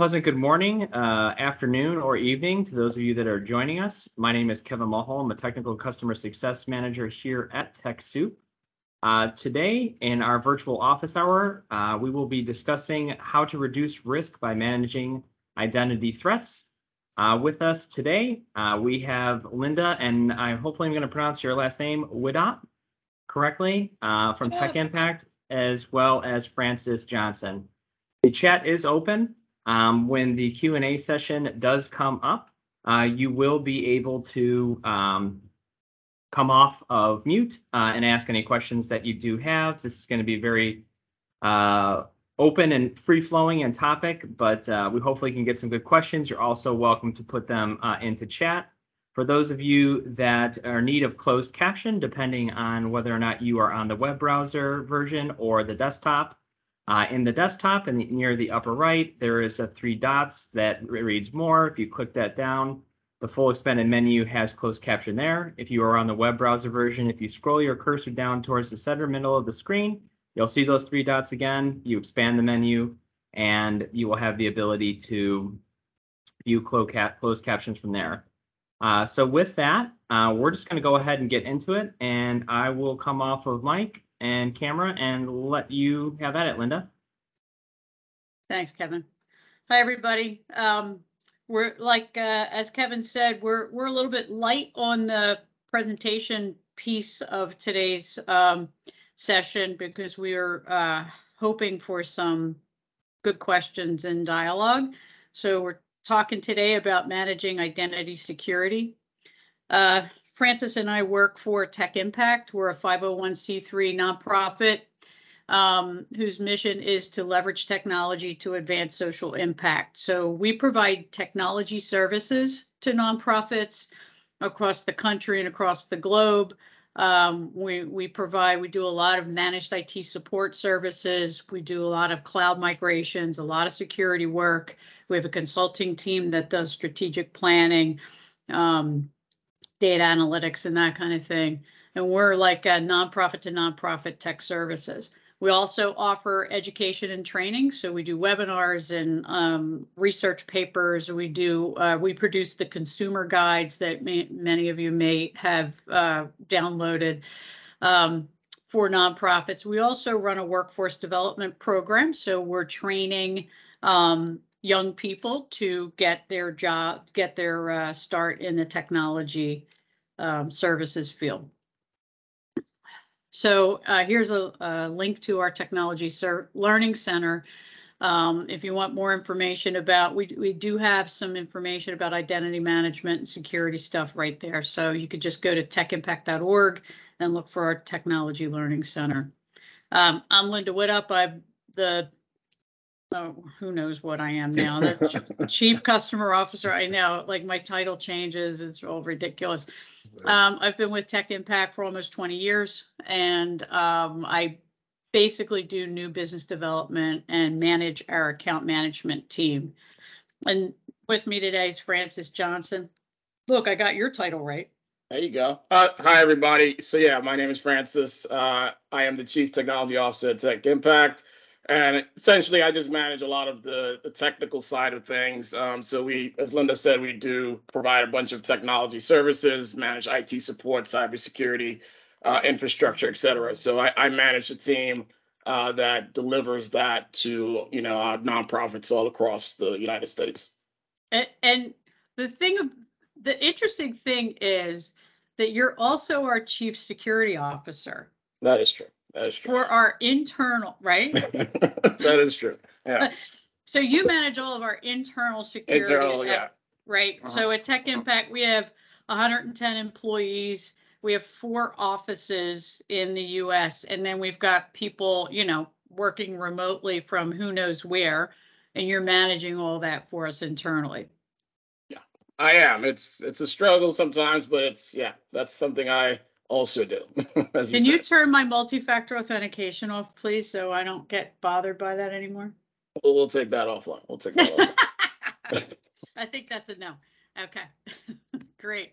Pleasant good morning, uh, afternoon, or evening to those of you that are joining us. My name is Kevin Mulhall. I'm a Technical Customer Success Manager here at TechSoup. Uh, today, in our virtual office hour, uh, we will be discussing how to reduce risk by managing identity threats. Uh, with us today, uh, we have Linda, and I hopefully I'm going to pronounce your last name, Widdop, correctly, uh, from Tech Impact, as well as Francis Johnson. The chat is open. Um, when the Q and A session does come up, uh, you will be able to um, come off of mute uh, and ask any questions that you do have. This is going to be very uh, open and free flowing and topic, but uh, we hopefully can get some good questions. You're also welcome to put them uh, into chat. For those of you that are in need of closed caption, depending on whether or not you are on the web browser version or the desktop, uh, in the desktop and near the upper right, there is a three dots that reads more. If you click that down, the full expanded menu has closed caption there. If you are on the web browser version, if you scroll your cursor down towards the center middle of the screen, you'll see those three dots again. You expand the menu and you will have the ability to view closed, cap closed captions from there. Uh, so with that, uh, we're just going to go ahead and get into it and I will come off of mic and camera and let you have at it, Linda. Thanks, Kevin. Hi, everybody. Um, we're like, uh, as Kevin said, we're, we're a little bit light on the presentation piece of today's, um, session because we are, uh, hoping for some good questions and dialogue. So we're talking today about managing identity security. Uh, Francis and I work for Tech Impact. We're a 501c3 nonprofit um, whose mission is to leverage technology to advance social impact. So we provide technology services to nonprofits across the country and across the globe. Um, we, we provide, we do a lot of managed IT support services. We do a lot of cloud migrations, a lot of security work. We have a consulting team that does strategic planning. Um, data analytics and that kind of thing. And we're like a nonprofit to nonprofit tech services. We also offer education and training. So we do webinars and um, research papers. We do, uh, we produce the consumer guides that may, many of you may have uh, downloaded um, for nonprofits. We also run a workforce development program. So we're training um, young people to get their job, get their uh, start in the technology um, services field. So uh, here's a, a, link to our technology learning center. Um, if you want more information about, we, we do have some information about identity management and security stuff right there. So you could just go to techimpact.org and look for our technology learning center. Um, I'm Linda Widdop. I'm the oh, who knows what I am now, the chief customer officer. I know, like my title changes. It's all ridiculous. Um, I've been with Tech Impact for almost 20 years, and um, I basically do new business development and manage our account management team. And with me today is Francis Johnson. Look, I got your title right. There you go. Uh, hi, everybody. So yeah, my name is Francis. Uh, I am the Chief Technology Officer at Tech Impact. And essentially, I just manage a lot of the, the technical side of things. Um, so we, as Linda said, we do provide a bunch of technology services, manage IT support, cybersecurity, uh, infrastructure, et cetera. So I, I manage a team uh, that delivers that to you know uh, nonprofits all across the United States. And, and the thing, of the interesting thing is that you're also our chief security officer. That is true. That's true. for our internal, right? that is true. Yeah. So you manage all of our internal security. Internal, yeah. Right. Uh-huh. So at Tech Impact, we have 110 employees. We have four offices in the US, and then we've got people, you know, working remotely from who knows where. And you're managing all that for us internally. Yeah, I am. It's it's a struggle sometimes, but it's yeah, that's something I also do. Can you turn my multi-factor authentication off, please, so I don't get bothered by that anymore? We'll, we'll take that offline. We'll take that off. I think that's a no. Okay, great.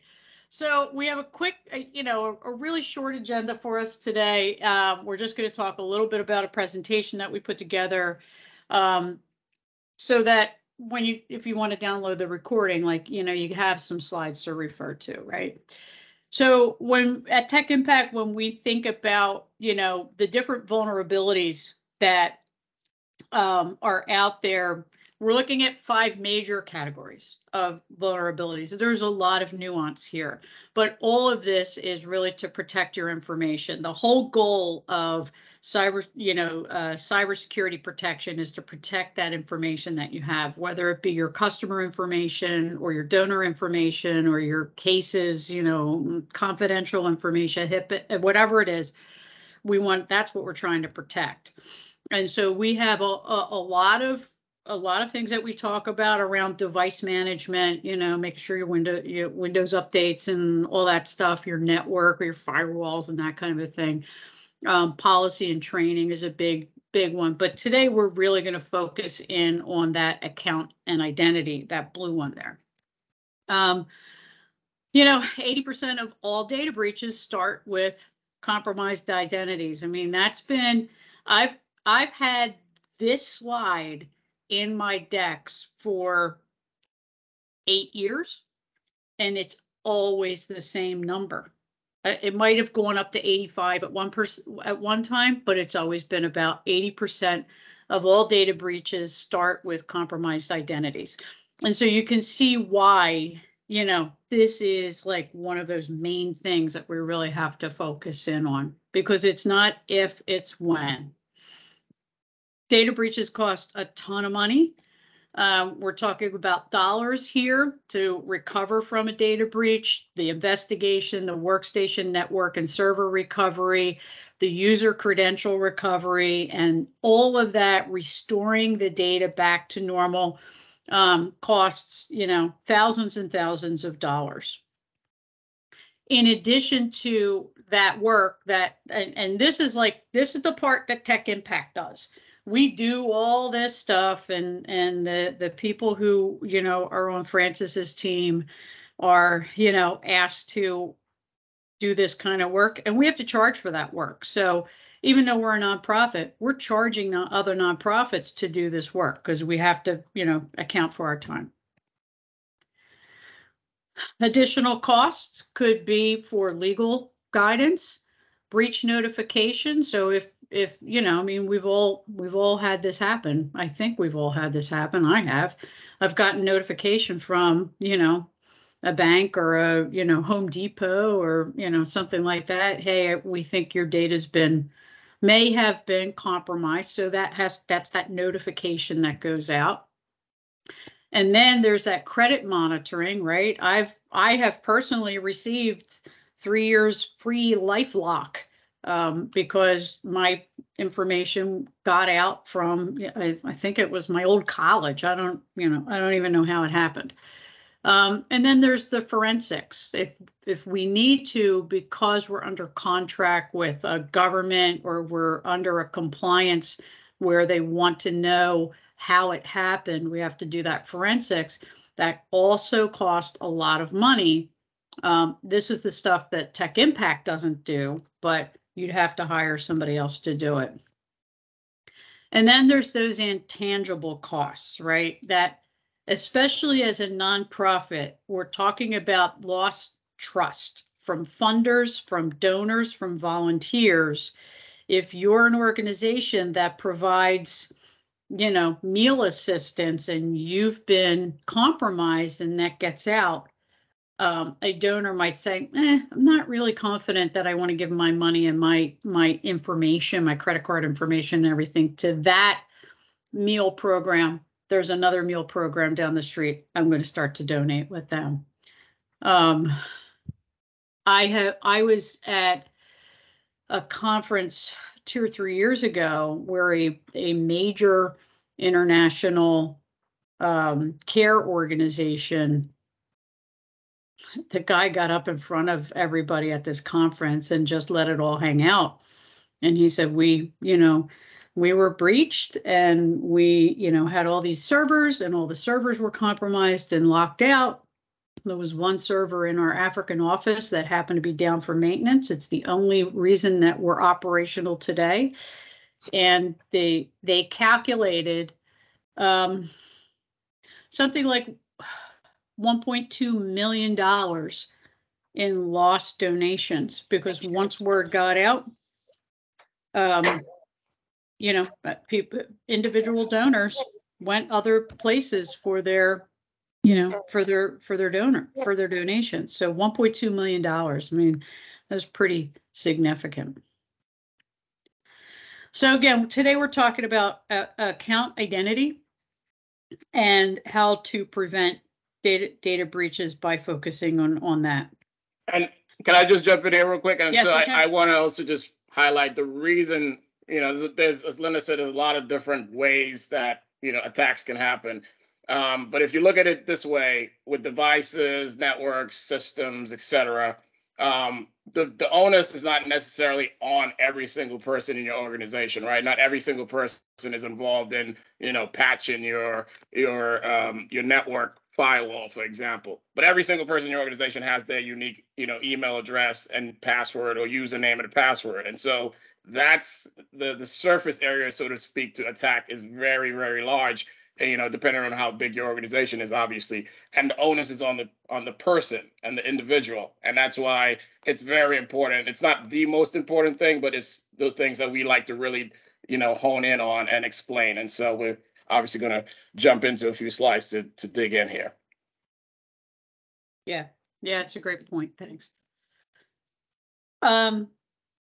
So we have a quick, uh, you know, a, a, really short agenda for us today. Um, we're just going to talk a little bit about a presentation that we put together um, so that when you, if you want to download the recording, like, you know, you have some slides to refer to, right? So when at Tech Impact, when we think about, you know, the different vulnerabilities that um, are out there, we're looking at five major categories of vulnerabilities. There's a lot of nuance here, but all of this is really to protect your information. The whole goal of cyber, you know, uh, cybersecurity protection is to protect that information that you have, whether it be your customer information or your donor information or your cases, you know, confidential information, HIPAA, whatever it is. We want that's what we're trying to protect. And so we have a, a, a lot of a lot of things that we talk about around device management, you know, make sure your window your Windows updates and all that stuff, your network or your firewalls and that kind of a thing. Um, policy and training is a big, big one. But today we're really going to focus in on that account and identity, that blue one there. Um, you know, 80% of all data breaches start with compromised identities. I mean, that's been I've I've had this slide in my decks for eight years and it's always the same number. Uh, It might have gone up to 85 at one person at one time, but it's always been about 80% of all data breaches start with compromised identities. And so you can see why, you know, this is like one of those main things that we really have to focus in on because it's not if, it's when. Data breaches cost a ton of money. Um, we're talking about dollars here to recover from a data breach, the investigation, the workstation network and server recovery, the user credential recovery, and all of that restoring the data back to normal um, costs, you know, thousands and thousands of dollars. In addition to that work that, and, and this is like, this is the part that Tech Impact does we do all this stuff and and the the people who you know are on Francis's team are you know asked to do this kind of work and we have to charge for that work. So even though we're a nonprofit we're charging other nonprofits to do this work because we have to you know account for our time. Additional costs could be for legal guidance breach notification. So if if, you know, I mean, we've all, we've all had this happen. I think we've all had this happen. I have. I've gotten notification from, you know, a bank or a, you know, Home Depot or, you know, something like that. Hey, we think your data's been, may have been compromised. So that has, that's that notification that goes out. And then there's that credit monitoring, right? I've, I have personally received three years free LifeLock um, because my information got out from, I, I think it was my old college. I don't, you know, I don't even know how it happened. Um, and then there's the forensics. If if we need to, because we're under contract with a government or we're under a compliance where they want to know how it happened, we have to do that forensics. That also cost a lot of money. Um, this is the stuff that Tech Impact doesn't do, but you'd have to hire somebody else to do it. And then there's those intangible costs, right? That especially as a nonprofit, we're talking about lost trust from funders, from donors, from volunteers. If you're an organization that provides, you know, meal assistance and you've been compromised and that gets out, um, a donor might say, eh, I'm not really confident that I want to give my money and my my information, my credit card information and everything to that meal program. There's another meal program down the street. I'm going to start to donate with them. Um, I have I was at a conference two or three years ago where a, a major international um, care organization the guy got up in front of everybody at this conference and just let it all hang out. And he said, we, you know, we were breached and we, you know, had all these servers and all the servers were compromised and locked out. There was one server in our African office that happened to be down for maintenance. It's the only reason that we're operational today. And they they calculated um, something like one point two million dollars in lost donations because once word got out, um, you know, people, individual donors went other places for their, you know, for their, for their donor, for their donations. So one point two million dollars. I mean, that's pretty significant. So again, today we're talking about uh, account identity and how to prevent data data breaches by focusing on on that. And can I just jump in here real quick? And Yes, so I. I want to also just highlight the reason, you know, there's- as Linda said, there's a lot of different ways that, you know, attacks can happen. Um, but if you look at it this way, with devices, networks, systems, et cetera, um, the, the onus is not necessarily on every single person in your organization, right? Not every single person is involved in, you know, patching your, your, um, your network firewall, for example. But every single person in your organization has their unique, you know, email address and password or username and a password. And so that's the the surface area, so to speak, to attack is very, very large. And, you know, depending on how big your organization is, obviously, and the onus is on the on the person and the individual, and that's why it's very important. It's not the most important thing, but it's the things that we like to really, you know, hone in on and explain. And so we're obviously going to jump into a few slides to to dig in here. Yeah, yeah, it's a great point. Thanks. Um,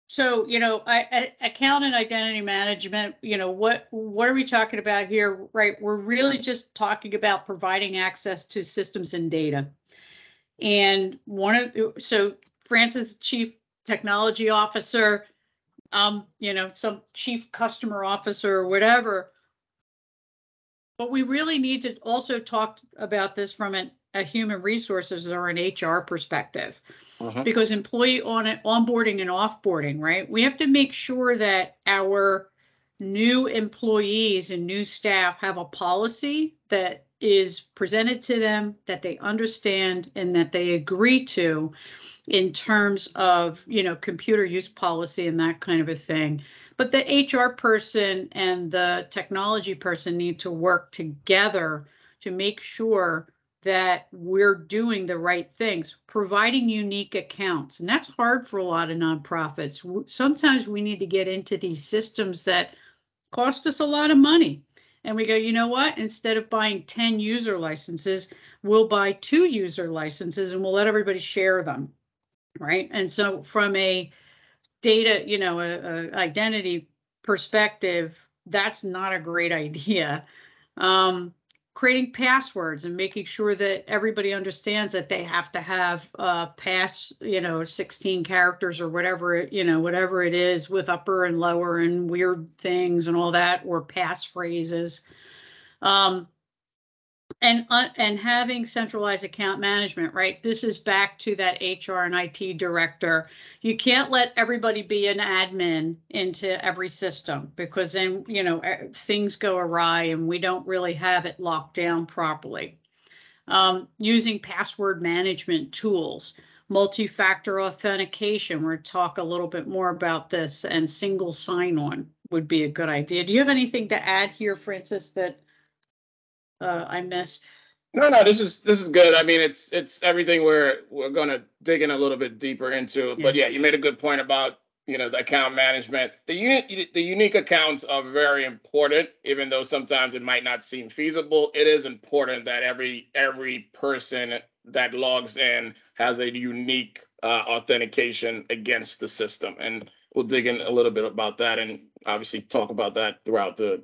so, you know, I, I, account and identity management, you know, what, what are we talking about here? Right, we're really just talking about providing access to systems and data. And one of, so Francis, Chief Technology Officer, um, you know, some Chief Customer Officer or whatever. But we really need to also talk about this from an, a human resources or an HR perspective mm-hmm. because employee on onboarding and offboarding, right? We have to make sure that our new employees and new staff have a policy that is presented to them that they understand and that they agree to in terms of, you know, computer use policy and that kind of a thing. But the HR person and the technology person need to work together to make sure that we're doing the right things, providing unique accounts. And that's hard for a lot of nonprofits. Sometimes we need to get into these systems that cost us a lot of money. And we go, you know what? Instead of buying 10 user licenses, we'll buy two user licenses and we'll let everybody share them. Right. And so from a data, you know, a, a identity perspective, that's not a great idea. Um, creating passwords and making sure that everybody understands that they have to have uh pass you know 16 characters or whatever it you know whatever it is with upper and lower and weird things and all that or pass phrases. Um and uh, and having centralized account management right? This is back to that hr and it director. You can't let everybody be an admin into every system because then you know things go awry and we don't really have it locked down properly. Um, using password management tools multi-factor authentication we're talk a little bit more about this and single sign-on would be a good idea. Do you have anything to add here francis that uh, i missed No, no, this is this is good. I mean, it's it's everything we're we're gonna dig in a little bit deeper into. But yeah, you made a good point about you know the account management. The unique the unique accounts are very important, even though sometimes it might not seem feasible. It is important that every every person that logs in has a unique uh, authentication against the system, and we'll dig in a little bit about that, and obviously talk about that throughout the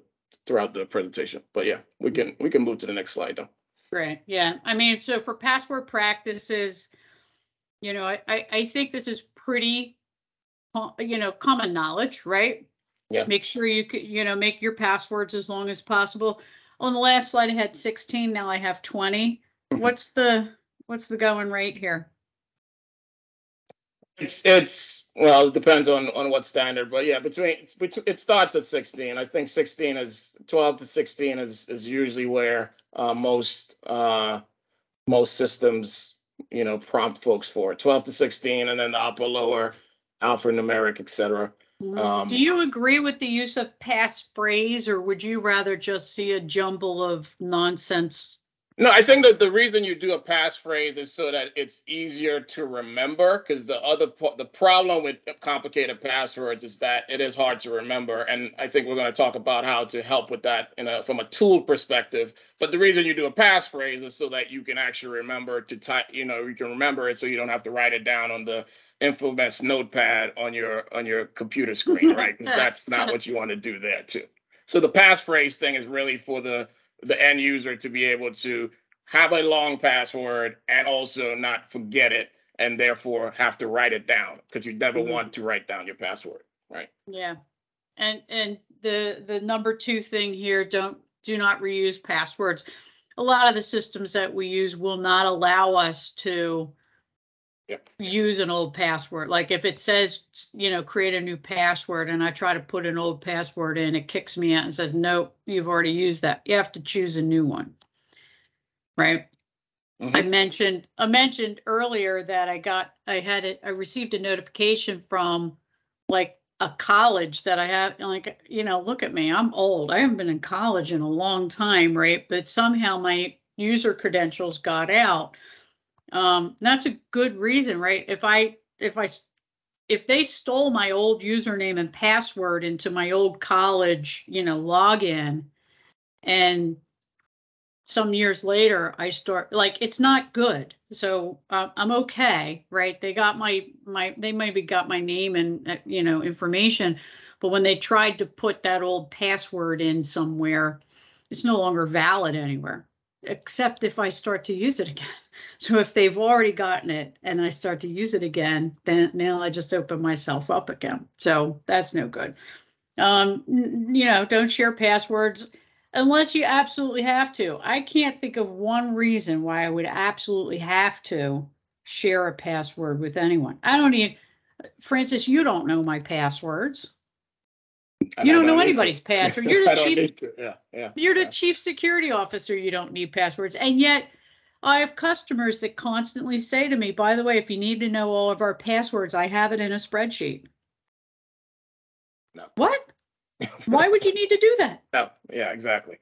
throughout the presentation. But yeah, we can we can move to the next slide though. Right, yeah, I mean, so for password practices, you know, I, I, think this is pretty, you know, common knowledge, right? Yeah. Make sure you could, you know, make your passwords as long as possible. On the last slide, I had sixteen, now I have twenty. Mhm. What's the, what's the going rate here? It's it's well, it depends on on what standard, but yeah, between it's between it starts at sixteen. I think sixteen is twelve to sixteen is is usually where uh most uh most systems, you know, prompt folks for. Twelve to sixteen and then the upper lower alphanumeric, etc. Um, Do you agree with the use of pass phrase, or would you rather just see a jumble of nonsense No, I think that the reason you do a passphrase is so that it's easier to remember. Because the other po- the problem with complicated passwords is that it is hard to remember, and I think we're going to talk about how to help with that in a from a tool perspective. But the reason you do a passphrase is so that you can actually remember to type. You know, you can remember it so you don't have to write it down on the infamous notepad on your on your computer screen, right? Because that's not what you want to do there too. So the passphrase thing is really for the the end user to be able to have a long password and also not forget it and therefore have to write it down because you never Mhm. want to write down your password, right? Yeah. And, and the, the number two thing here, don't, do not reuse passwords. A lot of the systems that we use will not allow us to Yep. use an old password. Like if it says, you know, create a new password and I try to put an old password in, it kicks me out and says, nope, you've already used that. You have to choose a new one. Right? Mm-hmm. I mentioned, I mentioned earlier that I got, I had it, I received a notification from like a college that I have, like, you know, look at me, I'm old. I haven't been in college in a long time, right? But somehow my user credentials got out. Um, that's a good reason, right? If I, if I if they stole my old username and password into my old college, you know, login and some years later i start like it's not good. So uh, i'm okay right? They got my my they maybe got my name and uh, you know information but when they tried to put that old password in somewhere it's no longer valid anywhere except if i start to use it again so if they've already gotten it and i start to use it again then now i just open myself up again so that's no good um you know don't share passwords unless you absolutely have to. I can't think of one reason why I would absolutely have to share a password with anyone. I don't even, Francis, you don't know my passwords. And You I don't know need to. anybody's password. You're the chief, to, Yeah, yeah. you're the yeah. chief security officer. You don't need passwords. And yet I have customers that constantly say to me, by the way, if you need to know all of our passwords, I have it in a spreadsheet. No. What? Why would you need to do that? No, yeah, exactly.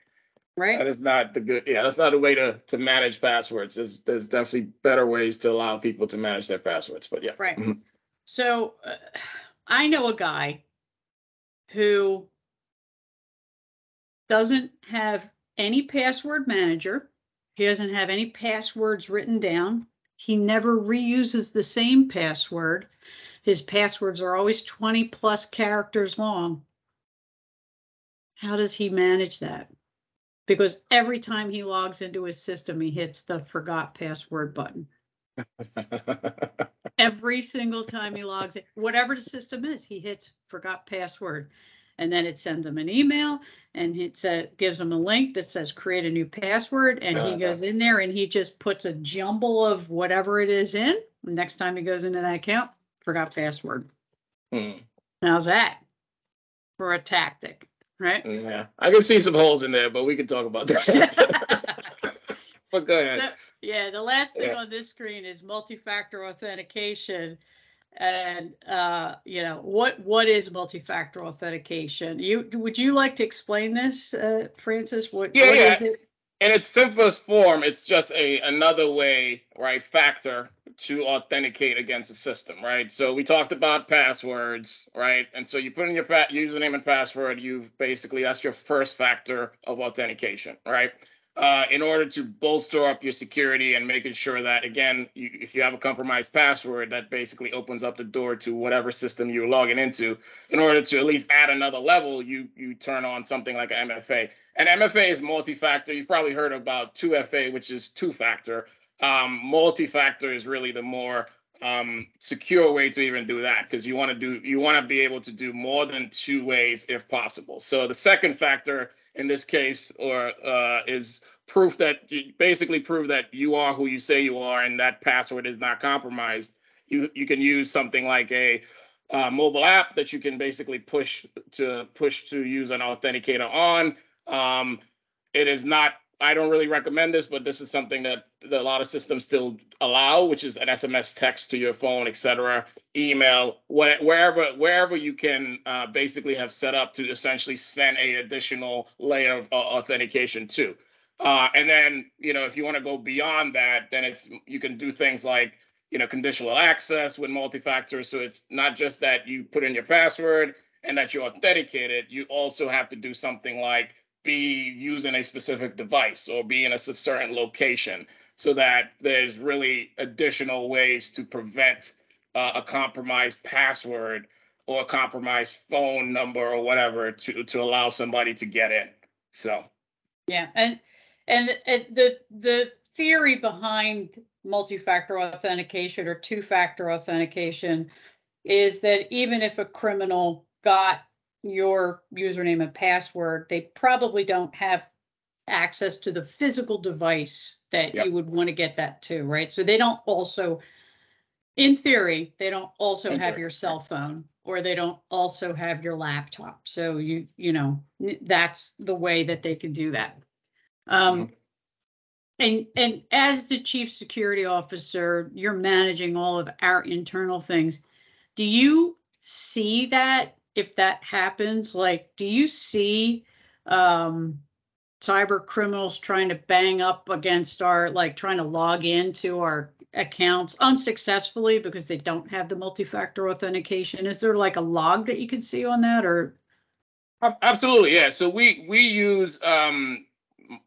Right? That is not the good, yeah, that's not a way to, to manage passwords. There's, there's definitely better ways to allow people to manage their passwords, but yeah. Right. Mhm. So uh, I know a guy who doesn't have any password manager. He doesn't have any passwords written down. He never reuses the same password. His passwords are always 20 plus characters long. How does he manage that? Because every time he logs into his system, he hits the forgot password button every single time he logs in, whatever the system is, he hits forgot password. And then it sends him an email and it says, gives him a link that says create a new password. And he goes in there and he just puts a jumble of whatever it is in. Next time he goes into that account, forgot password. Hmm, How's that for a tactic, right? Yeah, I can see some holes in there, but we can talk about that. But go ahead. So, yeah, the last thing Yeah. on this screen is multi-factor authentication. And, uh, you know, what, what is multi-factor authentication? You, would you like to explain this, uh, Francis? What, Yeah, what yeah. is it? in its simplest form, it's just a another way, right, factor to authenticate against the system, right? So we talked about passwords, right? And so you put in your username and password, you've basically that's your first factor of authentication, right? Uh, in order to bolster up your security and making sure that again, you, if you have a compromised password, that basically opens up the door to whatever system you're logging into. In order to at least add another level, you you turn on something like an MFA. And MFA is multi-factor. You've probably heard about 2FA, which is two-factor. Um, multi-factor is really the more um, secure way to even do that because you want to do you want to be able to do more than two ways if possible. So the second factor in this case, or uh, is proof that basically prove that you are who you say you are and that password is not compromised. You you can use something like a uh, mobile app that you can basically push to push to use an authenticator on. Um, it is not. I don't really recommend this, but this is something that, a lot of systems still allow, which is an SMS text to your phone, etc., email, wh- wherever wherever you can uh, basically have set up to essentially send a additional layer of uh, authentication to. Uh, and then, you know, if you want to go beyond that, then it's you can do things like, you know, conditional access with multi-factor. So it's not just that you put in your password and that you authenticate it. You also have to do something like be using a specific device or be in a certain location so that there's really additional ways to prevent uh, a compromised password or a compromised phone number or whatever to to allow somebody to get in. So Yeah, and, and, and the, the theory behind multi-factor authentication or two-factor authentication is that even if a criminal got your username and password, they probably don't have access to the physical device that Yep. you would want to get that to, right? So they don't also, in theory, they don't also In have theory, your cell phone or they don't also have your laptop. So you, you know, that's the way that they can do that. Um, and, and as the chief security officer, you're managing all of our internal things. Do you see that if that happens? Like, do you see, um, cyber criminals trying to bang up against our, like, trying to log into our accounts unsuccessfully because they don't have the multi-factor authentication? Is there like a log that you can see on that or? Absolutely, yeah. So we we use um,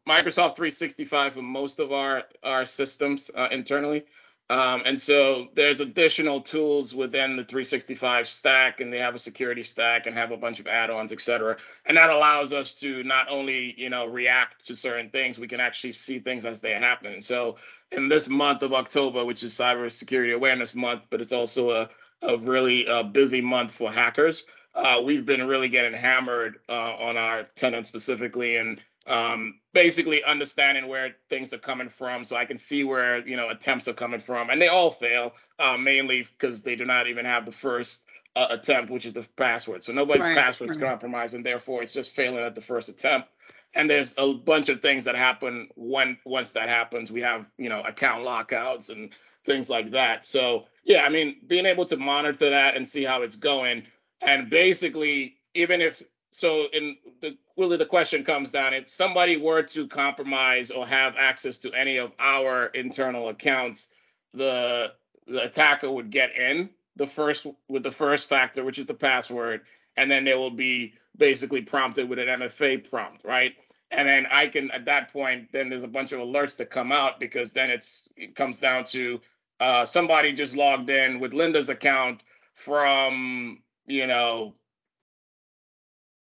Microsoft 365 for most of our our systems uh, internally, um, and so there's additional tools within the 365 stack, and they have a security stack and have a bunch of add-ons, et cetera. And that allows us to not only you know react to certain things, we can actually see things as they happen. So in this month of October, which is Cybersecurity Awareness Month, but it's also a a really uh, busy month for hackers uh, we've been really getting hammered uh, on our tenants specifically and um, basically understanding where things are coming from. So i can see where you know attempts are coming from and they all fail uh, mainly because they do not even have the first uh, attempt which is the password. So nobody's Right, password's right. compromised and therefore it's just failing at the first attempt. And there's a bunch of things that happen when once that happens. We have you know account lockouts and things like that. So yeah i mean being able to monitor that and see how it's going and basically, even if so, in the really the question comes down: if somebody were to compromise or have access to any of our internal accounts, the the attacker would get in the first with the first factor, which is the password, and then they will be basically prompted with an MFA prompt, right? And then I can at that point, then there's a bunch of alerts that come out because then it's it comes down to uh, somebody just logged in with Linda's account from you know,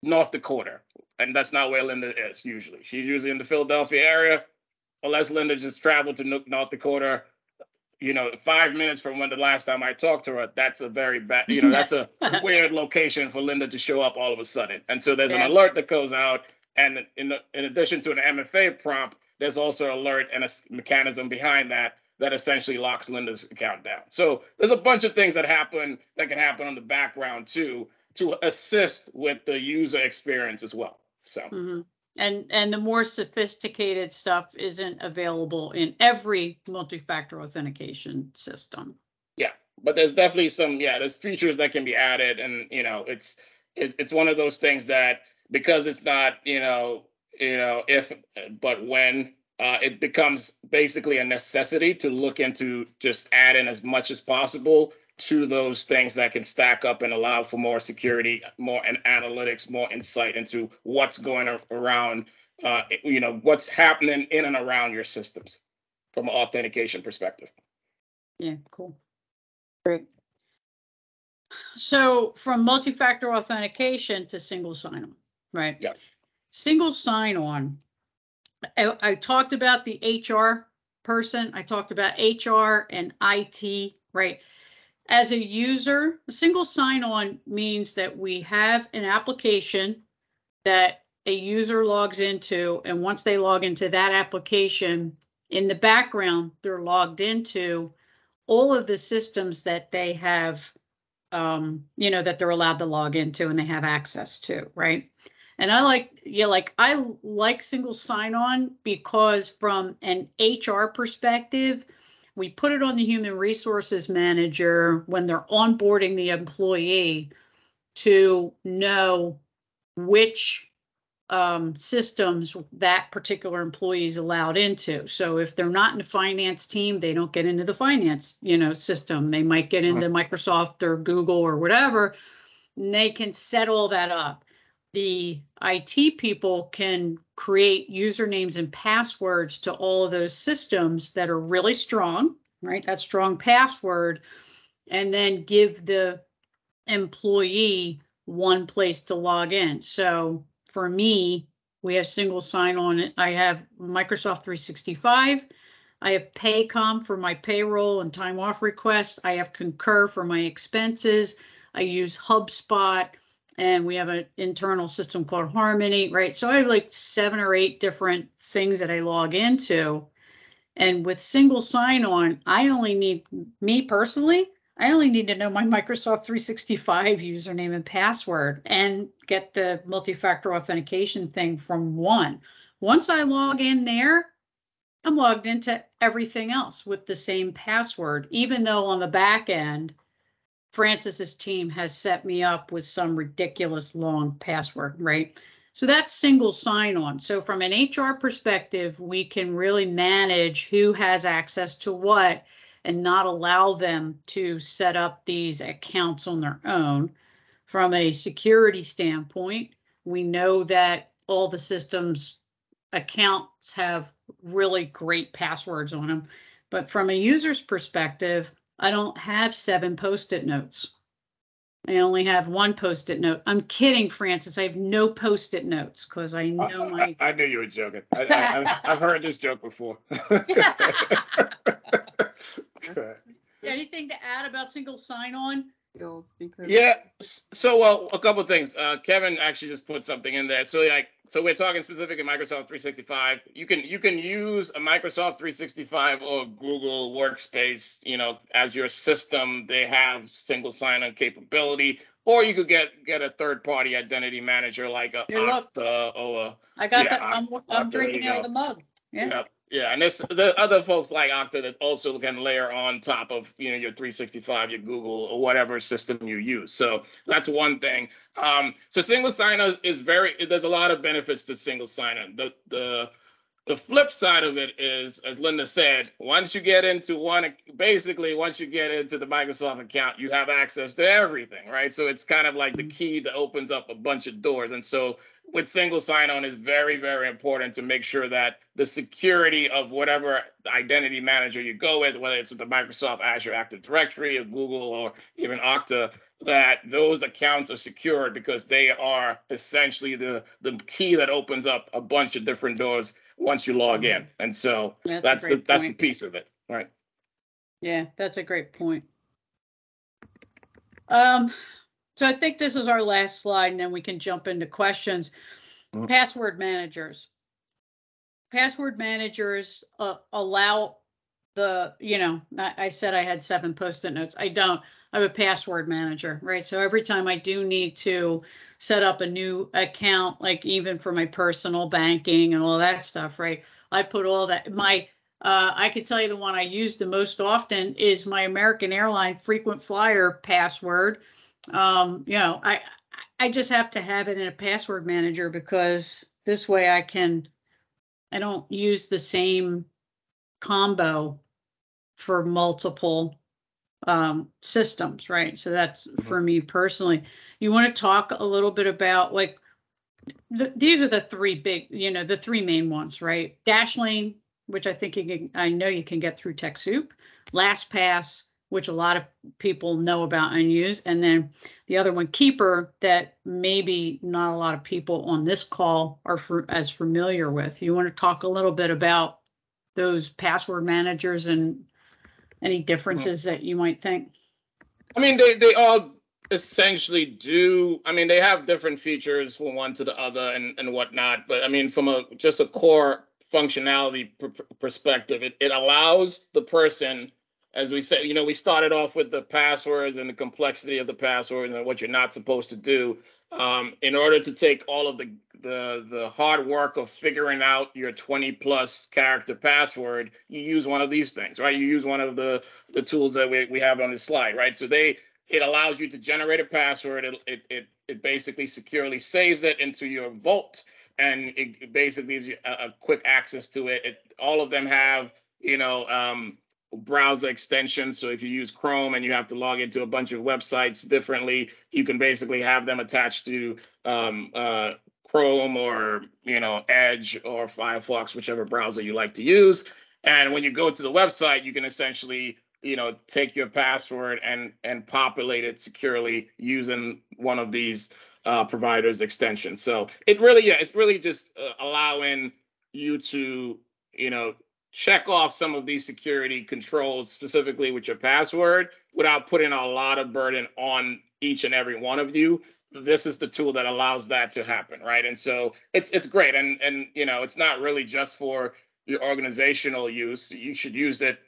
North Dakota. And that's not where Linda is usually. She's usually in the Philadelphia area, unless Linda just traveled to North Dakota. You know, five minutes from when the last time I talked to her, that's a very bad, you know, that's a weird location for Linda to show up all of a sudden. And so there's Yeah. an alert that goes out. And in, in addition to an MFA prompt, there's also an alert and a mechanism behind that that essentially locks Linda's account down. So there's a bunch of things that happen that can happen on the background too to assist with the user experience as well. So Mhm. And, and the more sophisticated stuff isn't available in every multi-factor authentication system. Yeah, but there's definitely some yeah there's features that can be added and you know it's it, it's one of those things that because it's not you know you know if but when uh, it becomes basically a necessity to look into just adding as much as possible to those things that can stack up and allow for more security more and analytics more insight into what's going around uh, you know what's happening in and around your systems from an authentication perspective Yeah, cool. Great. So from multi-factor authentication to single sign-on, right? Yeah. Single sign-on. I, I talked about the HR person, I talked about HR and IT, right? As a user, a single sign-on means that we have an application that a user logs into, and once they log into that application, in the background, they're logged into all of the systems that they have, um, you know, that they're allowed to log into and they have access to, right? And I like, yeah, like I like single sign-on because from an HR perspective, we put it on the human resources manager when they're onboarding the employee to know which um, systems that particular employee is allowed into. So if they're not in the finance team, they don't get into the finance, you know, system. They might get into Microsoft or Google or whatever. And they can set all that up. The IT people can create usernames and passwords to all of those systems that are really strong, right? That strong password, and then give the employee one place to log in. So for me, we have single sign on. I have Microsoft 365. I have Paycom for my payroll and time off requests. I have Concur for my expenses. I use HubSpot and we have an internal system called Harmony, right? So I have like seven or eight different things that I log into. And with single sign on, I only need me personally, I only need to know my Microsoft 365 username and password and get the multi-factor authentication thing from one. Once I log in there, I'm logged into everything else with the same password, even though on the back end, Francis's team has set me up with some ridiculous long password, right? So that's single sign on. So from an HR perspective, we can really manage who has access to what and not allow them to set up these accounts on their own. From a security standpoint, we know that all the systems accounts have really great passwords on them. But from a user's perspective, I don't have seven post-it notes. I only have one post-it note. I'm kidding, Francis. I have no post-it notes because I know my. I, I knew you were joking. I, I, I've heard this joke before. Anything to add about single sign-on? Skills because Yeah. So, well, a couple of things. Uh, Kevin actually just put something in there. So, like, so we're talking specifically Microsoft 365. You can you can use a Microsoft 365 or Google Workspace, you know, as your system. They have single sign-on capability, or you could get get a third-party identity manager like a Here, look. Okta or a I got Yeah, that. I'm, I'm there you drinking out of the mug. Yeah. Yeah, yeah, and there's the other folks like Okta that also can layer on top of you know your 365, your Google or whatever system you use. So that's one thing. Um, so single sign-on is very. There's a lot of benefits to single sign-on. The the the flip side of it is, as Linda said, once you get into one, basically once you get into the Microsoft account, you have access to everything, right? So it's kind of like the key that opens up a bunch of doors. And so with single sign-on is very, very important to make sure that the security of whatever identity manager you go with, whether it's with the Microsoft Azure Active Directory or Google or even Okta, that those accounts are secured because they are essentially the the key that opens up a bunch of different doors once you log in. And so That's that's the that's the piece of it, right? Yeah, that's a great point. Um, so I think this is our last slide and then we can jump into questions. Mm. Password managers. Password managers uh, allow the, you know, I, I said I had seven post-it notes. I don't. I have a password manager, right? So every time I do need to set up a new account, like even for my personal banking and all that stuff, right? I put all that, my uh, I could tell you the one I use the most often is my American Airline frequent flyer password. Um, you know, I I just have to have it in a password manager because this way I can I don't use the same combo for multiple um systems, right? So that's for me personally. You want to talk a little bit about like the, these are the three big, you know, the three main ones, right? Dashlane, which I think you can, I know you can get through TechSoup. LastPass, which a lot of people know about and use, and then the other one, Keeper, that maybe not a lot of people on this call are for, as familiar with. You want to talk a little bit about those password managers and any differences that you might think? I mean, they they all essentially do. I mean, they have different features from one to the other and and whatnot. But I mean, from a just a core functionality pr- perspective, it it allows the person, as we said, you know, we started off with the passwords and the complexity of the password and what you're not supposed to do. Um, in order to take all of the the the hard work of figuring out your 20 plus character password, you use one of these things, right? You use one of the the tools that we, we have on this slide, right? So they it allows you to generate a password. It it it, it basically securely saves it into your vault, and it basically gives you a, a quick access to it. it. All of them have, you know, um, browser extensions. So if you use Chrome and you have to log into a bunch of websites differently, you can basically have them attached to um, uh, Chrome or you know Edge or Firefox, whichever browser you like to use. And when you go to the website, you can essentially you know take your password and and populate it securely using one of these uh, providers extensions. So it really yeah, it's really just uh, allowing you to you know check off some of these security controls specifically with your password without putting a lot of burden on each and every one of you. This is the tool that allows that to happen right? And so it's it's great. And and you know it's not really just for your organizational use. You should use it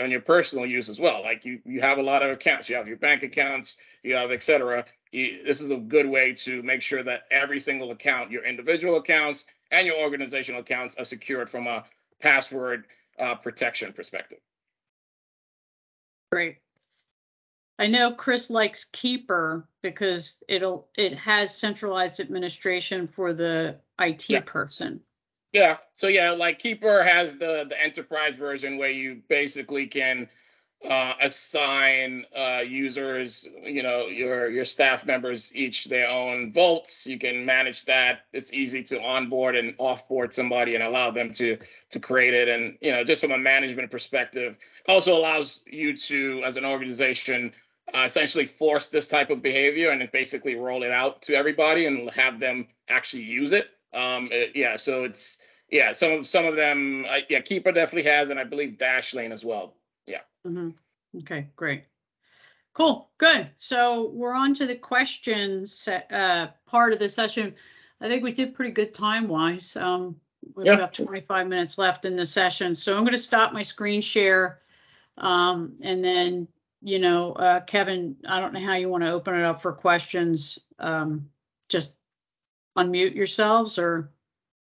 on your personal use as well. Like you you have a lot of accounts. You have your bank accounts you have et etc this is a good way to make sure that every single account your individual accounts and your organizational accounts are secured from a password uh, protection perspective. Great. I know Chris likes Keeper because it'll it has centralized administration for the IT Yeah. person. Yeah. So yeah, like Keeper has the the enterprise version where you basically can uh, assign uh, users, you know, your your staff members each their own vaults. You can manage that. It's easy to onboard and offboard somebody and allow them to to create it. And you know, just from a management perspective, also allows you to, as an organization, uh, essentially force this type of behavior and basically roll it out to everybody and have them actually use it. Um, it, yeah. So it's yeah. Some of some of them, uh, yeah. Keeper definitely has, and I believe Dashlane as well. Mhm. Okay, great. Cool, good. So we're on to the questions, uh, part of the session. I think we did pretty good time wise. Um, we Yeah. have about twenty-five minutes left in the session, so I'm gonna stop my screen share. Um, and then, you know, uh, Kevin, I don't know how you want to open it up for questions. Um, just unmute yourselves or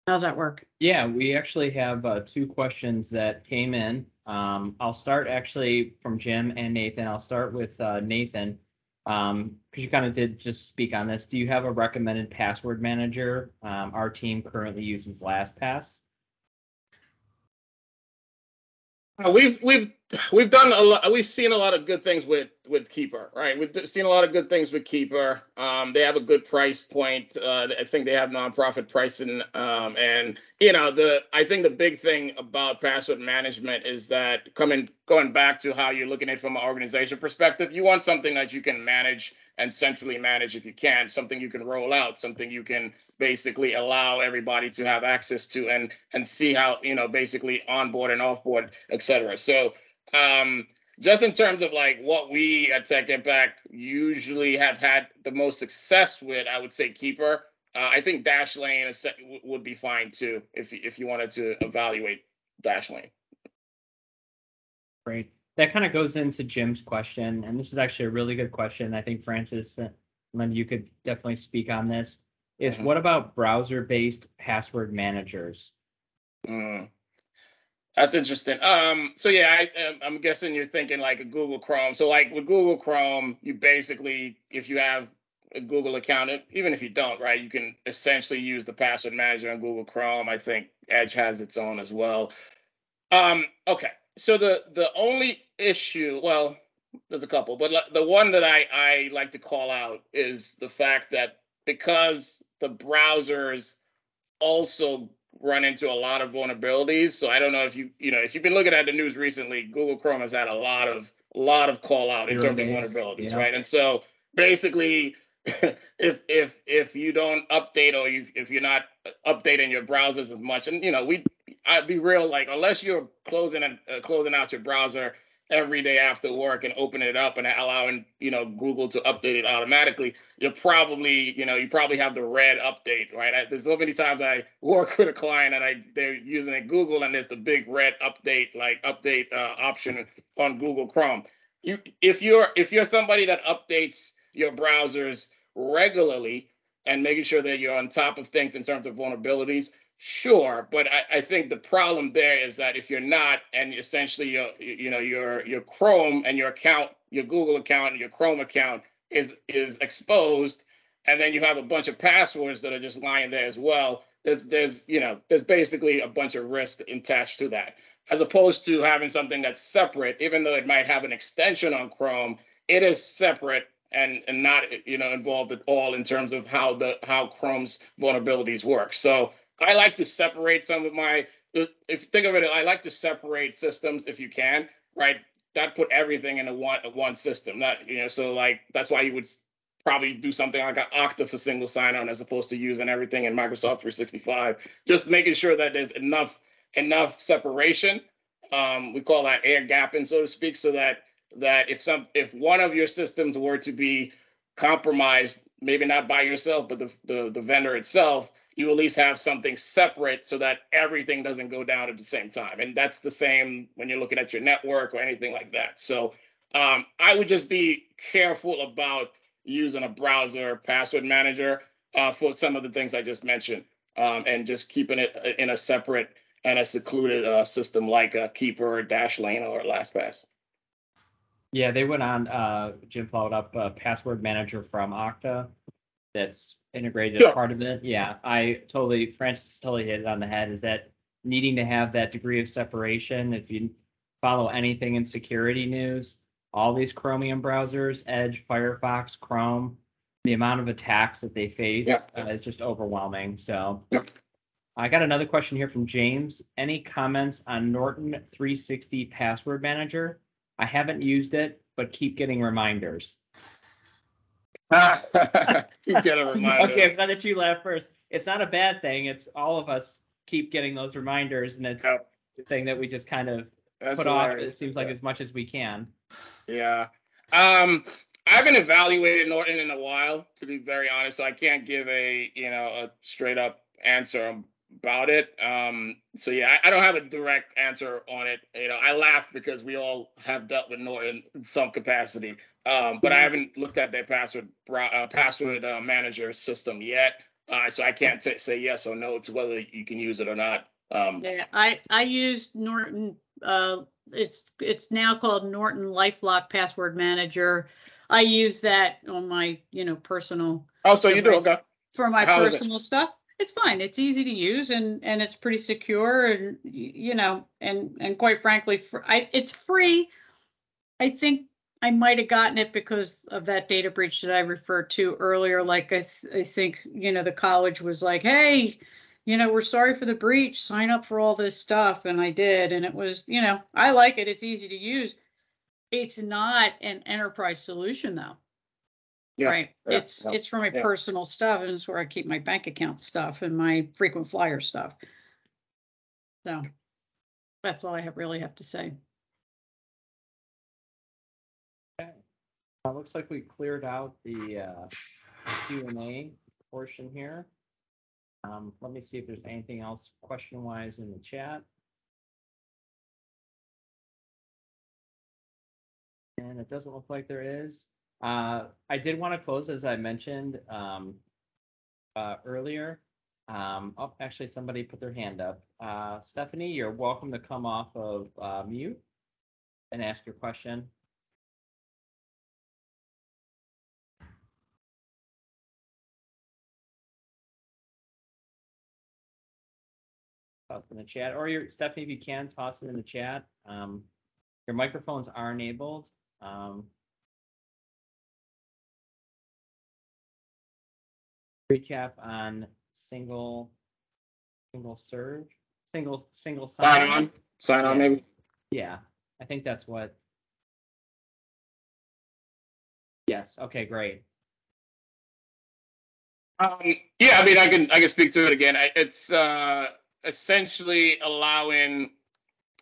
how's that work? Yeah, we actually have uh, two questions that came in. Um, I'll start actually from Jim and Nathan. I'll start with uh, Nathan. Um, because you kind of did just speak on this. Do you have a recommended password manager? Um, our team currently uses LastPass. We've we've we've done a lot. We've seen a lot of good things with with Keeper, right? We've seen a lot of good things with Keeper. Um, they have a good price point. Uh, I think they have nonprofit pricing, um, and you know the. I think the big thing about password management is that coming going back to how you're looking at it from an organization perspective, you want something that you can manage and centrally manage if you can, something you can roll out, something you can basically allow everybody to have access to and and see how you know basically onboard and offboard, et cetera. So um, just in terms of like what we at Tech Impact usually have had the most success with, I would say Keeper. Uh, I think Dashlane is, would be fine too if if you wanted to evaluate Dashlane. Great. That kind of goes into Jim's question, and this is actually a really good question. I think Francis, uh, Linda, you could definitely speak on this. Is Mhm. what about browser-based password managers? Mm. That's interesting. Um, so yeah, I, um, I'm guessing you're thinking like a Google Chrome. So like with Google Chrome, you basically, if you have a Google account, even if you don't, right, you can essentially use the password manager on Google Chrome. I think Edge has its own as well. Um, okay, so the the only issue, well, there's a couple, but the one that I I like to call out is the fact that because the browsers also run into a lot of vulnerabilities. So I don't know if you, you know, if you've been looking at the news recently, Google Chrome has had a lot of, a lot of call out in terms of vulnerabilities, yeah. right? And so basically, if if if you don't update or you if you're not updating your browsers as much, and you know, we I'd be real like unless you're closing and uh, closing out your browser every day after work and opening it up and allowing you know Google to update it automatically, you're probably you know you probably have the red update, right? I, there's so many times I work with a client and I they're using Google and there's the big red update like update uh, option on Google Chrome. You if you're if you're somebody that updates your browsers regularly and making sure that you're on top of things in terms of vulnerabilities, Sure, but I, I think the problem there is that if you're not, and essentially your you know your your Chrome and your account, your Google account and your Chrome account is is exposed, and then you have a bunch of passwords that are just lying there as well. there's there's you know there's basically a bunch of risk attached to that as opposed to having something that's separate even though it might have an extension on chrome it is separate and and not you know involved at all in terms of how the how chrome's vulnerabilities work so i like to separate some of my if you think of it i like to separate systems if you can right not put everything in a one one system not you know so like that's why you would probably do something like an Okta for single sign-on as opposed to using everything in Microsoft 365. Just making sure that there's enough enough separation. Um, we call that air gapping, so to speak, so that that if some if one of your systems were to be compromised, maybe not by yourself, but the, the, the vendor itself, you at least have something separate so that everything doesn't go down at the same time. And that's the same when you're looking at your network or anything like that. So um, I would just be careful about using a browser password manager uh, for some of the things I just mentioned, um, and just keeping it in a separate and a secluded uh, system like a Keeper or Dashlane or LastPass. Yeah, they went on, uh, Jim followed up a password manager from Okta that's integrated as Yeah. part of it. Yeah, I totally, Francis totally hit it on the head, is that needing to have that degree of separation, if you follow anything in security news, all these Chromium browsers, Edge, Firefox, Chrome, the amount of attacks that they face Yeah. uh, is just overwhelming, so. Yep. I got another question here from James. Any comments on Norton three sixty password manager? I haven't used it, but keep getting reminders. Keep getting reminders. Okay, I'm glad that you laughed first. It's not a bad thing. It's all of us keep getting those reminders and it's Yep, the thing that we just kind of that's put off, it seems like as much as we can. Yeah. Um, I haven't evaluated Norton in a while, to be very honest. So I can't give a you know a straight up answer about it. Um, so yeah, I, I don't have a direct answer on it. You know, I laugh because we all have dealt with Norton in some capacity. Um, but I haven't looked at their password uh, password uh, manager system yet. Uh, so I can't say yes or no to whether you can use it or not. Um, Yeah, I, I used Norton, uh, it's, it's now called Norton LifeLock Password Manager. I use that on my, you know, personal, oh, so you do okay? for my How personal stuff. It's fine. It's easy to use and, and it's pretty secure and, you know, and, and quite frankly, for, I, it's free. I think I might have gotten it because of that data breach that I referred to earlier. Like I, th- I think, you know, the college was like, hey, you know, we're sorry for the breach, sign up for all this stuff. And I did. And it was, you know, I like it. It's easy to use. It's not an enterprise solution though. Yeah, Right. yeah, It's, yeah, it's for my yeah. personal stuff and it's where I keep my bank account stuff and my frequent flyer stuff. So that's all I have, really have to say. Okay. Uh, looks like we cleared out the, uh, Q and A portion here. Um, let me see if there's anything else question wise in the chat. And it doesn't look like there is. Uh, I did want to close, as I mentioned, um, uh, earlier. Um, oh, actually, somebody put their hand up. Uh, Stephanie, you're welcome to come off of, uh, mute and ask your question. Toss in the chat, or your, Stephanie, if you can, toss it in the chat. Um, your microphones are enabled. Um, recap on single, single surge, single, single Sign sign. on. Sign on, maybe. Yeah, I think that's what. Yes, okay, great. Um, yeah, I mean, I can I can speak to it again. It's uh, essentially allowing.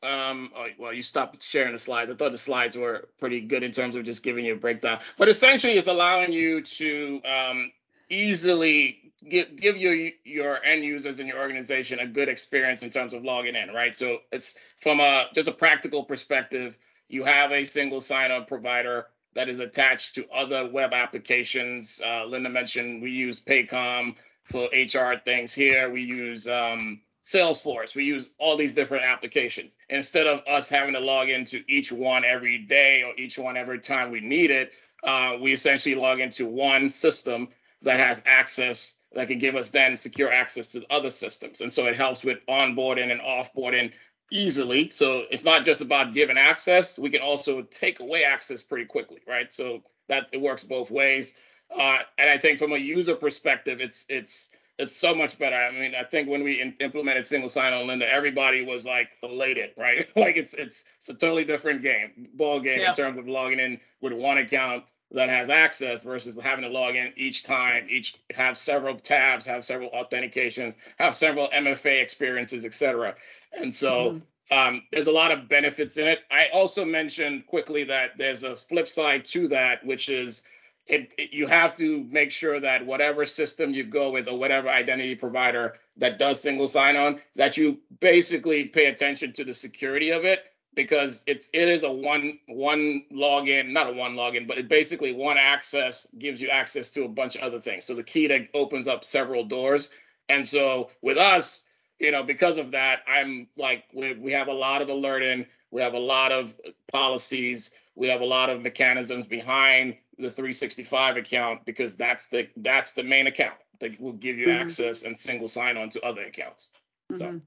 Um, oh, well, you stopped sharing the slides. I thought the slides were pretty good in terms of just giving you a breakdown. But essentially, it's allowing you to um, easily give give your your end users in your organization a good experience in terms of logging in, right? So it's from a just a practical perspective. You have a single sign-on provider that is attached to other web applications. Uh, Linda mentioned we use Paycom for HR things here. We use um, Salesforce. We use all these different applications. Instead of us having to log into each one every day or each one every time we need it, uh, we essentially log into one system that has access that can give us then secure access to other systems. And so it helps with onboarding and offboarding easily. So it's not just about giving access. We can also take away access pretty quickly, right? So that it works both ways. Uh, and I think from a user perspective, it's it's it's so much better. I mean, I think when we in, implemented single sign-on, Linda, everybody was like elated, right? like it's it's it's a totally different game, ball game Yeah. in terms of logging in with one account that has access versus having to log in each time, each have several tabs, have several authentications, have several MFA experiences, et cetera. And so um, there's a lot of benefits in it. I also mentioned quickly that there's a flip side to that, which is it, it- you have to make sure that whatever system you go with or whatever identity provider that does single sign on, that you basically pay attention to the security of it because it's it is a one one login, not a one login, but it basically one access gives you access to a bunch of other things. So the key that opens up several doors. And so with us, you know, because of that, I'm like we we have a lot of alerting, we have a lot of policies, we have a lot of mechanisms behind the 365 account because that's the that's the main account that will give you Mhm. access and single sign on to other accounts. So- Mhm.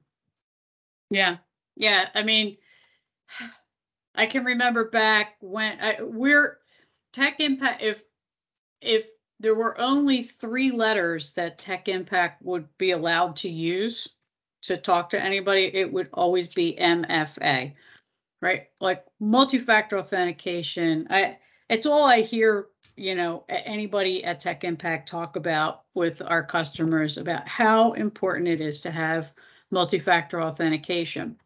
Yeah, yeah, I mean, I can remember back when I, we're Tech Impact, if, if there were only three letters that Tech Impact would be allowed to use to talk to anybody, it would always be MFA, right? Like multi-factor authentication. I, it's all I hear, you know, anybody at Tech Impact talk about with our customers about how important it is to have multi-factor authentication.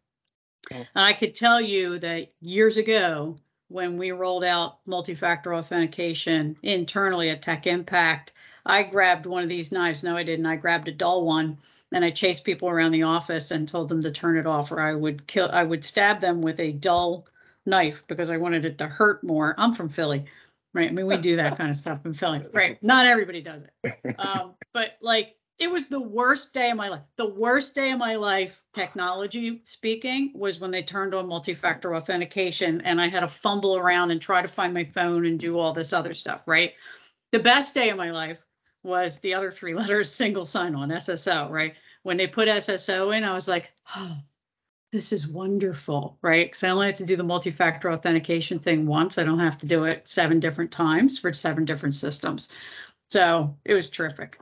And I could tell you that years ago, when we rolled out multi-factor authentication internally at Tech Impact, I grabbed one of these knives. No, I didn't. I grabbed a dull one and I chased people around the office and told them to turn it off or I would kill, I would stab them with a dull knife because I wanted it to hurt more. I'm from Philly, right? I mean, we do that kind of stuff in Philly, right? Not everybody does it. Um, but like, it was the worst day of my life. The worst day of my life, technology speaking, was when they turned on multi-factor authentication and I had to fumble around and try to find my phone and do all this other stuff, right? The best day of my life was the other three letters, single sign-on, SSO, right? When they put SSO in, I was like, oh, this is wonderful, right? Because I only have to do the multi-factor authentication thing once. I don't have to do it seven different times for seven different systems. So it was terrific.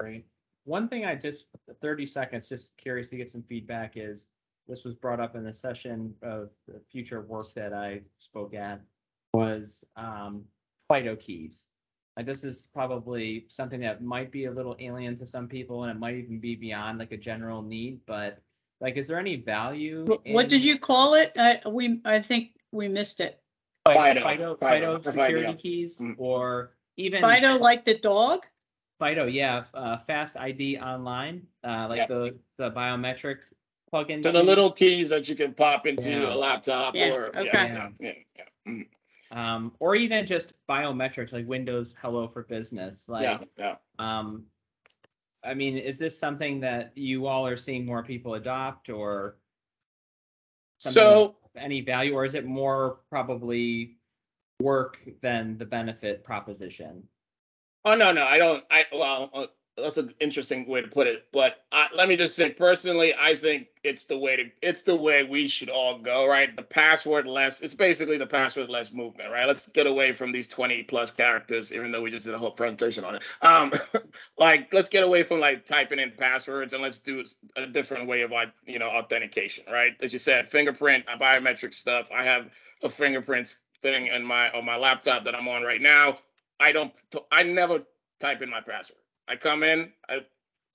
Great. One thing I just, 30 seconds, just curious to get some feedback is, this was brought up in the session of the future work that I spoke at, was um, FIDO keys. Like this is probably something that might be a little alien to some people and it might even be beyond like a general need, but like, is there any value? Wh- What did you call it? I, we, I think we missed it. FIDO, FIDO, FIDO, FIDO, FIDO FIDO. security keys Mm. or even Fido like the dog? FIDO, yeah, uh, Fast ID Online, uh, like Yeah. the, the biometric plugin. So the little keys that you can pop into Yeah. a laptop Yeah, or okay. yeah, yeah, yeah, mhm, Um, or even just biometrics like Windows Hello for Business, yeah, like, yeah. um, I mean, is this something that you all are seeing more people adopt or So any value, or is it more probably work than the benefit proposition? Oh no, no, I don't. I well, uh, that's an interesting way to put it. But I, let me just say, personally, I think it's the way to. It's the way we should all go, right? The password less. It's basically the password less movement, right? Let's get away from these twenty plus characters, even though we just did a whole presentation on it. Um, like let's get away from like typing in passwords and let's do a different way of like you know authentication, right? As you said, fingerprint, biometric stuff. I have a fingerprints thing in my on my laptop that I'm on right now. I don't. I never type in my password. I come in, I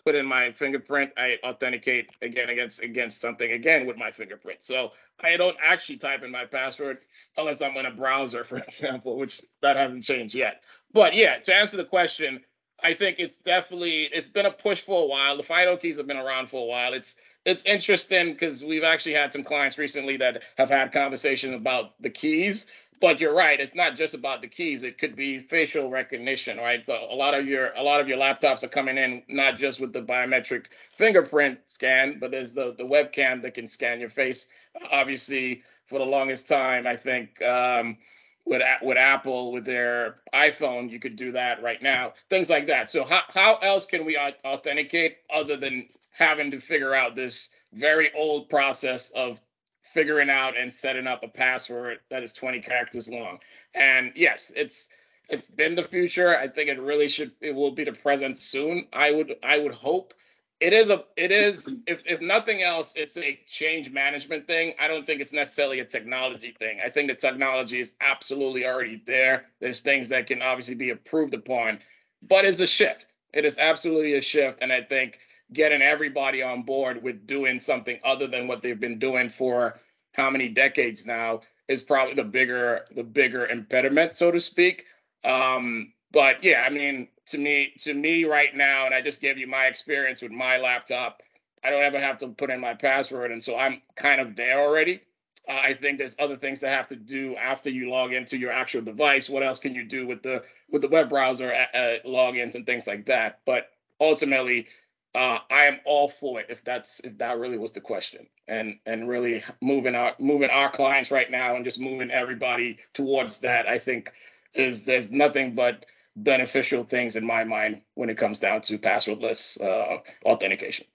put in my fingerprint, I authenticate again against against something again with my fingerprint. So I don't actually type in my password unless I'm in a browser, for example, which that hasn't changed yet. But yeah, to answer the question, I think it's definitely it's been a push for a while. The FIDO keys have been around for a while. It's it's interesting because we've actually had some clients recently that have had conversations about the keys. But you're right, it's not just about the keys. It could be facial recognition, right? So a lot of your a lot of your laptops are coming in not just with the biometric fingerprint scan, but there's the the webcam that can scan your face. Obviously, for the longest time, I think um, with with Apple with their iPhone, you could do that right now. Things like that. So how how else can we authenticate other than having to figure out this very old process of figuring out and setting up a password that is 20 characters long? And yes, it's it's been the future. I think it really should it will be the present soon. I would I would hope it is a it is if if nothing else it's a change management thing. I don't think it's necessarily a technology thing. I think the technology is absolutely already there. There's things that can obviously be improved upon but it's a shift. It is absolutely a shift and i think getting everybody on board with doing something other than what they've been doing for how many decades now is probably the bigger the bigger impediment so to speak. Um but yeah, I mean, to me, to me right now, and I just gave you my experience with my laptop. I don't ever have to put in my password, and so I'm kind of there already. Uh, I think there's other things to have to do after you log into your actual device. What else can you do with the with the web browser uh, uh, logins and things like that? But ultimately, uh, I am all for it if that's if that really was the question, and and really moving our moving our clients right now and just moving everybody towards that. I think is there's nothing but beneficial things in my mind when it comes down to passwordless uh, authentication.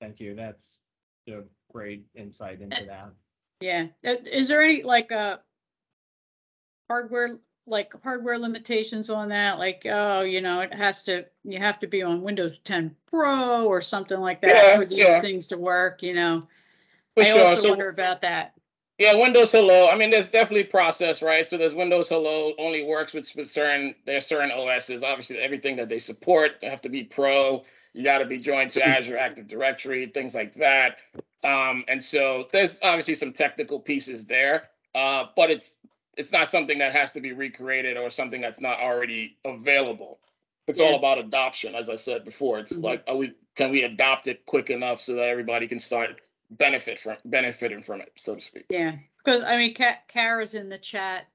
Thank you. That's a great insight into that. Yeah, Uh, is there any like uh hardware, like hardware limitations on that? Like, oh, you know, it has to, you have to be on Windows ten Pro or something like that Yeah, for these yeah. things to work, you know? For I sure. also So wonder about that. Yeah, Windows Hello. I mean, there's definitely process, right? So there's Windows Hello only works with, with certain there's certain OSs. Obviously, everything that they support have to be pro. You got to be joined to Azure Active Directory, things like that. Um, and so there's obviously some technical pieces there, uh, but it's it's not something that has to be recreated or something that's not already available. It's all about adoption, as I said before. It's Mhm. like, are we can we adopt it quick enough so that everybody can start benefit from benefiting from it, so to speak. Yeah, because I mean, Ka- Kara's in the chat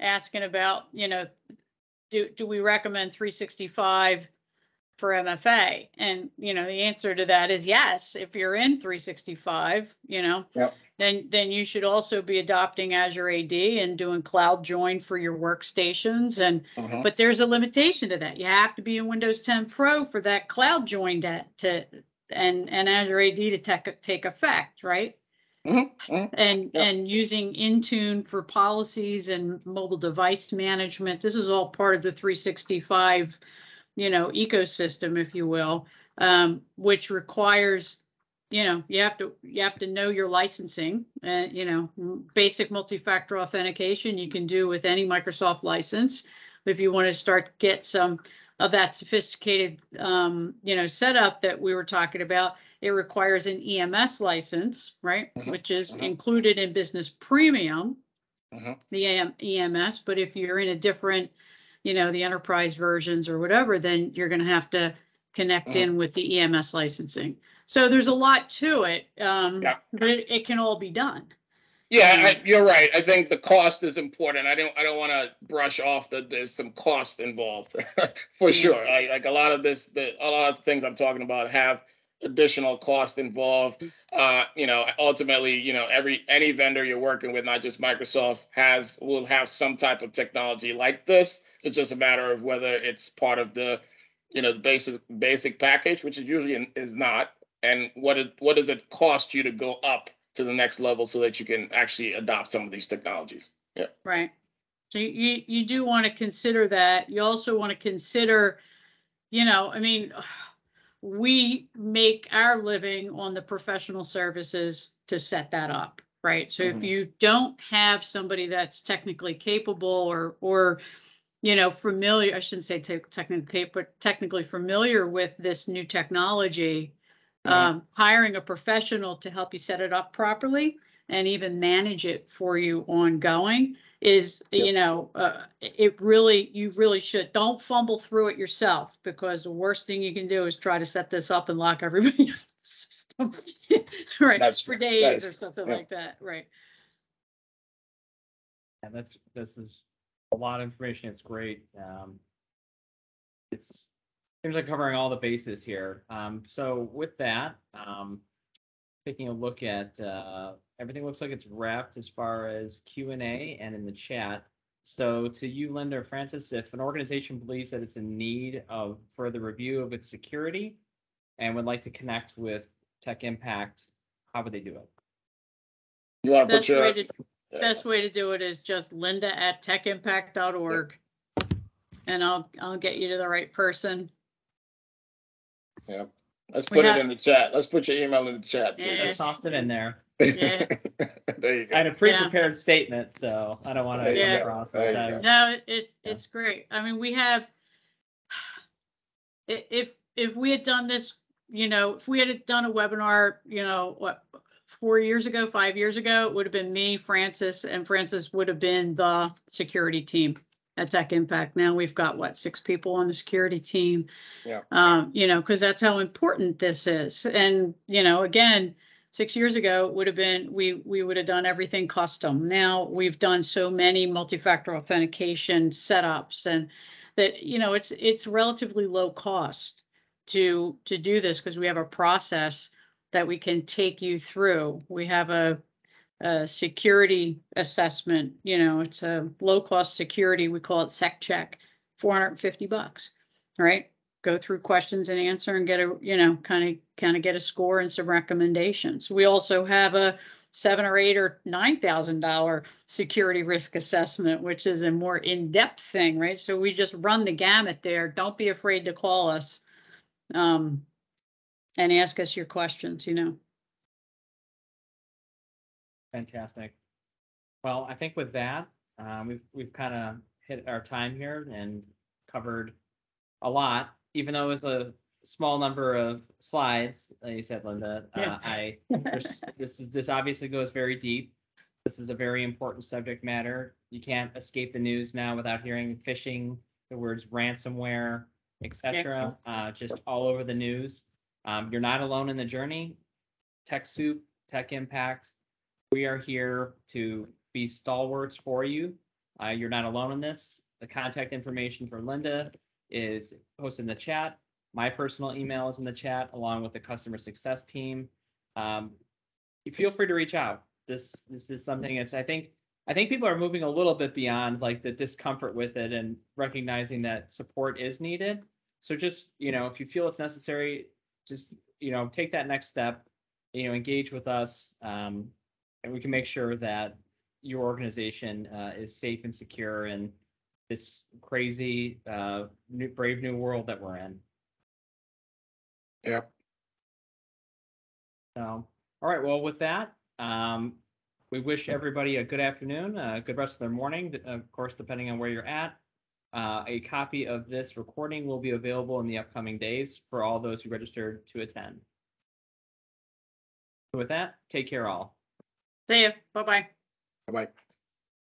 asking about, you know, do, do we recommend three sixty-five for MFA? And, you know, the answer to that is yes, if you're in three sixty-five, you know. Yep. Then, then you should also be adopting Azure AD and doing Cloud Join for your workstations and, Mhm. but there's a limitation to that. You have to be in Windows ten Pro for that Cloud Join to, to, and, and Azure AD to take, take effect, right? Mhm, mhm. And, Yep. and using Intune for policies and mobile device management. This is all part of the three sixty-five, you know, ecosystem, if you will, um, which requires, you know, you have to, you have to know your licensing and, you know, basic multi-factor authentication you can do with any Microsoft license. If you want to start get some of that sophisticated, um, you know, setup that we were talking about, it requires an EMS license, right? Mhm, Which is mhm. included in Business Premium, Mhm. the AM EMS, but if you're in a different, you know, the enterprise versions or whatever, then you're gonna have to connect Mhm. in with the EMS licensing. So there's a lot to it, um, Yeah. but it, it can all be done. Yeah, I, you're right. I think the cost is important. I don't I don't want to brush off that there's some cost involved for sure. Like like a lot of this, the a lot of the things I'm talking about have additional cost involved. Uh, you know, ultimately, you know, every any vendor you're working with, not just Microsoft, has will have some type of technology like this. It's just a matter of whether it's part of the, you know, the basic basic package, which is usually is not, and what it what does it cost you to go up to the next level so that you can actually adopt some of these technologies. Yeah. Right. So you- you, do want to consider that. You also want to consider, you know, I mean, we make our living on the professional services to set that up, right? So if Mhm. you don't have somebody that's technically capable or, or, you know, familiar, I shouldn't say te- technically, but technically familiar with this new technology. Um, hiring a professional to help you set it up properly and even manage it for you ongoing is, Yep. you know, uh, it really, you really should, don't fumble through it yourself because the worst thing you can do is try to set this up and lock everybody. out of the system. Right, That's for days is or something yeah. like that, right? yeah that's, this is a lot of information. It's great. Um, it's, seems like covering all the bases here. Um, so with that, um, taking a look at, uh, everything looks like it's wrapped as far as Q and A and in the chat. So to you, Linda or Francis, if an organization believes that it's in need of further review of its security and would like to connect with Tech Impact, how would they do it? You want to put Best way your, to, best way to do it is just linda at techimpact.org. And I'll, I'll get you to the right person. Let's we put it have- in the chat. Let's put your email in the chat. too. Yeah. Just tossed it in there. Yeah. There you go. I go. had a pre-prepared statement, so I don't want to There you go. process There you that. No, it- it's, Yeah. it's great. I mean, we have. i- If, if we had done this, you know, if we had done a webinar, you know, what, four years ago, five years ago, it would have been me, Francis, and Francis would have been the security team at Tech Impact. Now we've got, what, six people on the security team? Yeah. Um, you know, because that's how important this is. And, you know, again, six years ago it would have been we we would have done everything custom now we've done so many multi-factor authentication setups and that you know it's it's relatively low cost to to do this because we have a process that we can take you through we have a a security assessment you know it's a low cost security we call it sec check 450 bucks right go through questions and answer and get a, you know, kind of, kind of get a score and some recommendations. We also have a seven or eight or nine thousand dollar security risk assessment, which is a more in-depth thing, right? So we just run the gamut there. Don't be afraid to call us. Um, and ask us your questions, you know. Fantastic. Well, I think with that, um, we've, we've kind of hit our time here and covered a lot, even though it's a small number of slides, like you said, Linda. Yeah. Uh, I, this is, this obviously goes very deep. This is a very important subject matter. You can't escape the news now without hearing phishing, the words ransomware, etc. cetera, uh, just all over the news. Um, you're not alone in the journey. TechSoup, Tech Impact, we are here to be stalwarts for you. Uh, you're not alone in this. The contact information for Linda is posted in the chat. My personal email is in the chat along with the customer success team. Um, feel free to reach out. This, this is something that's, I think, I think people are moving a little bit beyond like the discomfort with it and recognizing that support is needed. So just, you know, if you feel it's necessary, just, you know, take that next step, you know, engage with us. Um, and we can make sure that your organization uh, is safe and secure in this crazy, uh, new, brave new world that we're in. Yep. So, all right, well, with that, um, we wish everybody a good afternoon, a good rest of their morning, of course, depending on where you're at. Uh, a copy of this recording will be available in the upcoming days for all those who registered to attend. So With that, take care all. See you. Bye-bye. Bye-bye.